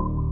you